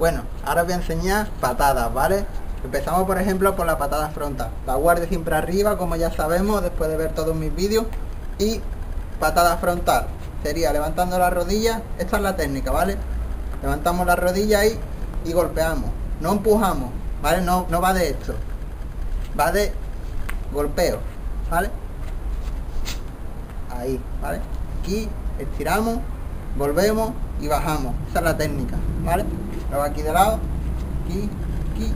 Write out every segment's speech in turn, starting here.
Bueno, ahora os voy a enseñar patadas, ¿vale? Empezamos por ejemplo por la patada frontal. La guardia siempre arriba, como ya sabemos, después de ver todos mis vídeos. Y patada frontal. Sería levantando la rodilla. Esta es la técnica, ¿vale? Levantamos la rodilla ahí y golpeamos. No empujamos, ¿vale? No, no va de esto. Va de golpeo, ¿vale? Ahí, ¿vale? Aquí estiramos, volvemos y bajamos. Esa es la técnica, ¿vale? Luego aquí de lado, aquí, aquí.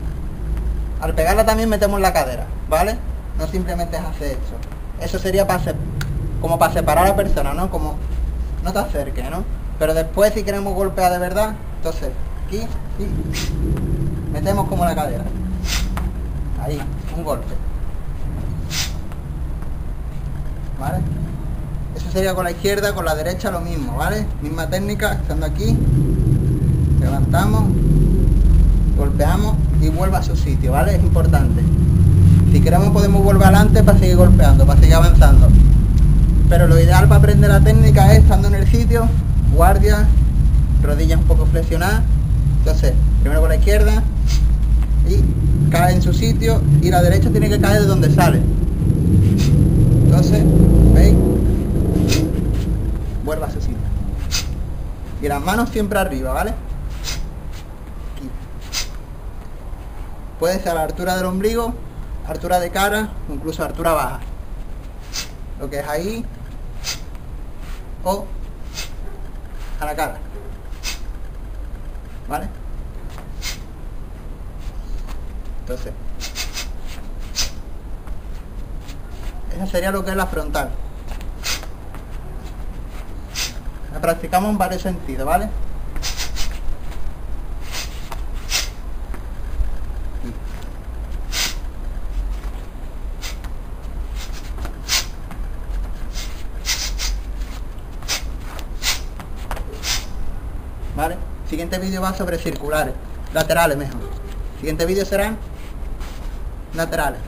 Al pegarla también metemos la cadera, ¿vale? No simplemente es hacer eso. Eso sería para como para separar a la persona, ¿no? Como no te acerques, ¿no? Pero después si queremos golpear de verdad, entonces aquí y metemos como la cadera. Ahí, un golpe. ¿Vale? Eso sería con la izquierda, con la derecha lo mismo, ¿vale? Misma técnica, estando aquí, levantamos, golpeamos y vuelve a su sitio, ¿vale? Es importante. Si queremos podemos volver adelante para seguir golpeando, para seguir avanzando. Pero lo ideal para aprender la técnica es estando en el sitio, guardia, rodillas un poco flexionadas. Entonces, primero con la izquierda y cae en su sitio y la derecha tiene que caer de donde sale. Entonces, ¿veis? Vuelva a su sitio. Y las manos siempre arriba, ¿vale? Aquí. Puede ser altura del ombligo, altura de cara, incluso altura baja. Lo que es ahí o a la cara. ¿Vale? Entonces, esa sería lo que es la frontal. La practicamos en varios sentidos, ¿vale? ¿Vale? Siguiente vídeo va sobre circulares, laterales mejor. Siguiente vídeo serán laterales.